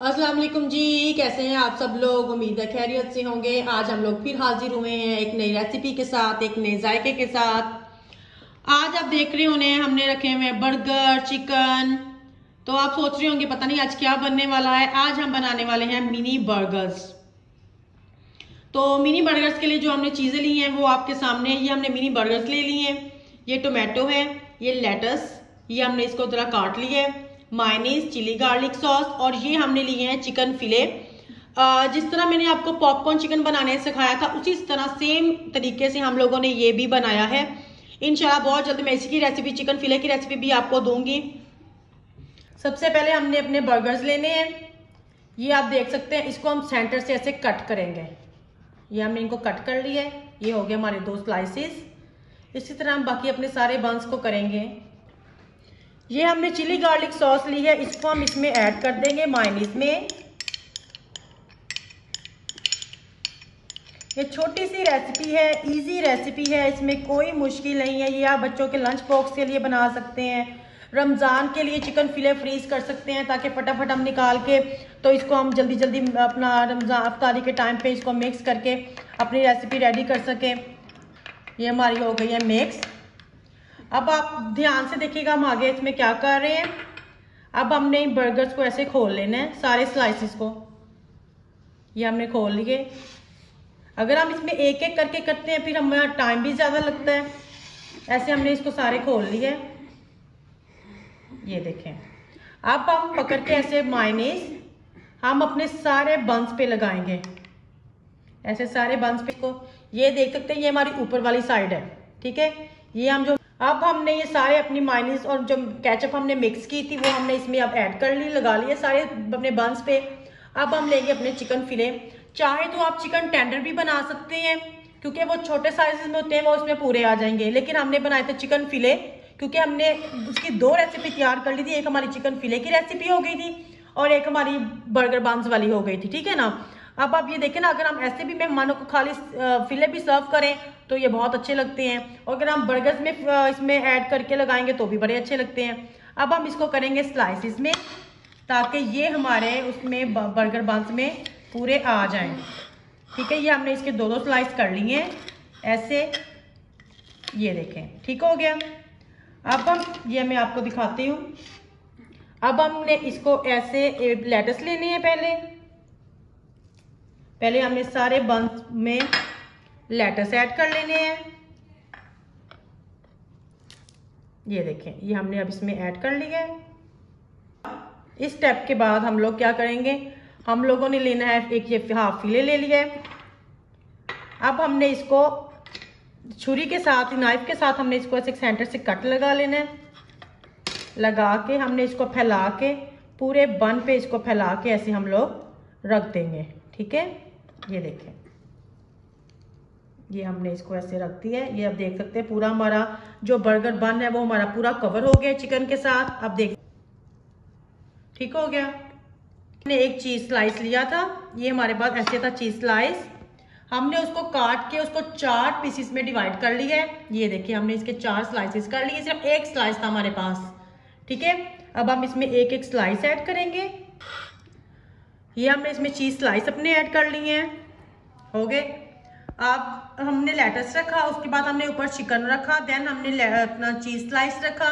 वालेकुम जी, कैसे हैं आप सब लोग? उम्मीद है खैरियत से होंगे। आज हम लोग फिर हाजिर हुए हैं एक नई रेसिपी के साथ, एक नए जायके के साथ। आज आप देख रहे होने, हमने रखे हुए बर्गर चिकन तो आप सोच रहे होंगे, पता नहीं आज क्या बनने वाला है। आज हम बनाने वाले हैं मिनी बर्गर्स तो मिनी बर्गर्स के लिए जो हमने चीज़ें ली हैं, वो आपके सामने, ये हमने मिनी बर्गर्स ले लिए हैं। ये टोमेटो है, ये लेटस ये हमने इसको ज़रा काट लिया है। माइनीस चिली गार्लिक सॉस और ये हमने लिए हैं चिकन फिले जिस तरह मैंने आपको पॉपकॉर्न चिकन बनाने सिखाया था, उसी तरह सेम तरीके से हम लोगों ने ये भी बनाया है। इनशाला बहुत जल्दी मैं इसी की रेसिपी चिकन फिले की रेसिपी भी आपको दूँगी। सबसे पहले हमने अपने बर्गर्स लेने हैं। ये आप देख सकते हैं, इसको हम सेंटर से ऐसे कट करेंगे। ये हमने इनको कट कर लिया है। ये हो गया हमारे दो स्लाइसिस इसी तरह हम बाकी अपने सारे बंस को करेंगे। ये हमने चिली गार्लिक सॉस ली है, इसको हम इसमें ऐड कर देंगे माइनिस में। ये छोटी सी रेसिपी है इजी रेसिपी है, इसमें कोई मुश्किल नहीं है, ये आप बच्चों के लंच बॉक्स के लिए बना सकते हैं। रमज़ान के लिए चिकन फिले फ्रीज कर सकते हैं ताकि फटाफट हम निकाल के तो इसको हम जल्दी जल्दी अपना रमज़ान अफ्तारी के टाइम पे इसको मिक्स करके अपनी रेसिपी रेडी कर सकें। ये हमारी हो गई है मिक्स अब आप ध्यान से देखिएगा हम आगे इसमें क्या कर रहे हैं। अब हमने बर्गर्स को ऐसे खोल लेना है, सारे स्लाइसिस को। ये हमने खोल लिए। अगर हम इसमें एक एक करके करते हैं, फिर हमें टाइम भी ज़्यादा लगता है। ऐसे हमने इसको सारे खोल लिए। ये देखें। अब हम पकड़ के ऐसे माइनेस हम अपने सारे बंस पे लगाएँगे। ऐसे सारे बंस पे को ये देख सकते हैं, ये हमारी ऊपर वाली साइड है, ठीक है? ये हम जो अब हमने ये सारे अपनी माइनिस और जो कैचअप हमने मिक्स की थी, वो हमने इसमें अब ऐड कर ली, लगा लिए सारे अपने बंस पे। अब हम लेंगे अपने चिकन फिले चाहे तो आप चिकन टेंडर भी बना सकते हैं, क्योंकि वो छोटे साइज़ में होते हैं, वो उसमें पूरे आ जाएँगे। लेकिन हमने बनाए थे चिकन फिले क्योंकि हमने उसकी दो रेसिपी तैयार कर ली थी, एक हमारी चिकन फिले की रेसिपी हो गई थी, और एक हमारी बर्गर बाँस वाली हो गई थी, ठीक है ना? अब आप ये देखें ना, अगर हम ऐसे भी मेहमानों को खाली फिले भी सर्व करें तो ये बहुत अच्छे लगते हैं। और अगर हम बर्गर्स में इसमें ऐड करके लगाएँगे तो भी बड़े अच्छे लगते हैं। अब हम इसको करेंगे स्लाइसिस में, ताकि ये हमारे उसमें बर्गर बंस में पूरे आ जाएँ। ठीक है, ये हमने इसके दो दो स्लाइस कर लिए हैं। ऐसे, ये देखें। ठीक हो गया। अब हम, ये मैं आपको दिखाती हूँ। अब हमने इसको ऐसे लेटस लेने हैं पहले। पहले हमने सारे बंस में लेटस ऐड कर लेने हैं। ये देखें, ये हमने अब इसमें ऐड कर लिया है। इस स्टेप के बाद हम लोग क्या करेंगे? हम लोगों ने लेना है एक ये हाफ़ फिले ले लिया है। अब हमने इसको छुरी के साथ नाइफ के साथ हमने इसको ऐसे सेंटर से कट लगा लेना है। लगा के हमने इसको फैला के पूरे बन पे इसको फैला के ऐसे हम लोग रख देंगे, ठीक है? ये देखें। ये हमने इसको ऐसे रख दिया है। ये अब देख सकते हैं, पूरा हमारा जो बर्गर बन है, वो हमारा पूरा कवर हो गया चिकन के साथ। अब देख ठीक हो गया? हमने एक चीज़ स्लाइस लिया था। ये हमारे पास ऐसे था चीज़ स्लाइस हमने उसको काट के उसको चार पीसीस में डिवाइड कर लिया है। ये देखिए हमने इसके चार स्लाइसेस कर लिए, सिर्फ़ एक स्लाइस था हमारे पास। ठीक है? अब हम इसमें एक एक स्लाइस ऐड करेंगे। ये हमने इसमें चीज़ स्लाइस अपने ऐड कर लिए हैं। हो गए। अब हमने लेटस रखा, उसके बाद हमने ऊपर चिकन रखा देन हमने अपना चीज़ स्लाइस रखा।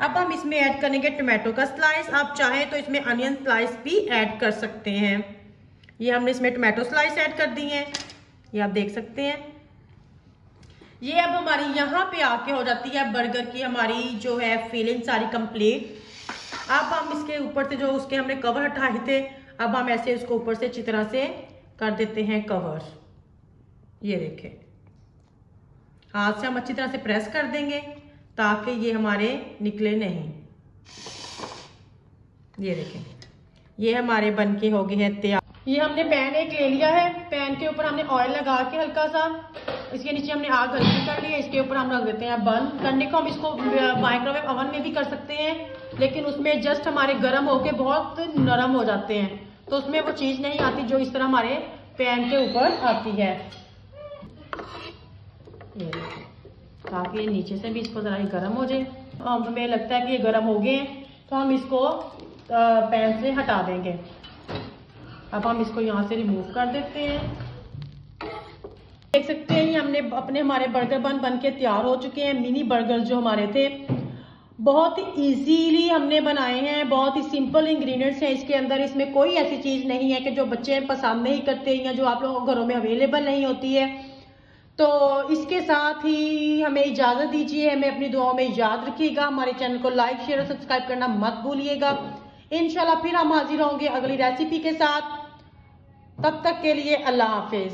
अब हम इसमें ऐड करेंगे टोमेटो का स्लाइस आप चाहें तो इसमें अनियन स्लाइस भी ऐड कर सकते हैं। ये हमने इसमें टोमेटो स्लाइस ऐड कर दी है। ये आप देख सकते हैं। ये अब हमारी यहाँ पे आके हो जाती है। बर्गर की हमारी जो है फीलिंग सारी कंप्लीट अब हम इसके ऊपर से जो उसके हमने कवर हटाए थे, अब हम ऐसे इसको ऊपर से अच्छी तरह से कर देते हैं कवर ये देखें। हाथ से हम अच्छी तरह से प्रेस कर देंगे ताकि ये हमारे निकले नहीं। ये देखें। ये हमारे बन के हो गए हैं तैयार। ये हमने पैन एक ले लिया है। पैन के ऊपर हमने ऑयल लगा के हल्का सा इसके नीचे हमने आग हल्की कर ली है। इसके ऊपर हम रख देते हैं बंद। करने को हम इसको माइक्रोवेव ओवन में भी कर सकते हैं, लेकिन उसमें जस्ट हमारे गर्म होके बहुत नरम हो जाते हैं। तो उसमें वो चीज़ नहीं आती जो इस तरह हमारे पैन के ऊपर आती है। ये ताकि नीचे से भी इसको जरा गर्म हो जाए। हमें लगता है कि ये गर्म हो गए हैं तो हम इसको पैन से हटा देंगे। अब हम इसको यहाँ से रिमूव कर देते हैं। देख सकते हैं, ये हमने अपने हमारे बर्गर बन बन के तैयार हो चुके हैं मिनी बर्गर जो हमारे थे। बहुत इजीली हमने बनाए हैं, बहुत ही सिंपल इंग्रेडिएंट्स हैं इसके अंदर। इसमें कोई ऐसी चीज़ नहीं है कि जो बच्चे पसंद नहीं करते या जो आप लोगों घरों में अवेलेबल नहीं होती है। तो इसके साथ ही हमें इजाज़त दीजिए, हमें अपनी दुआओं में याद रखिएगा। हमारे चैनल को लाइक, शेयर और सब्सक्राइब करना मत भूलिएगा। इनशाला फिर हम हाजिर होंगे अगली रेसिपी के साथ। तब तक के लिए अल्लाह हाफिज।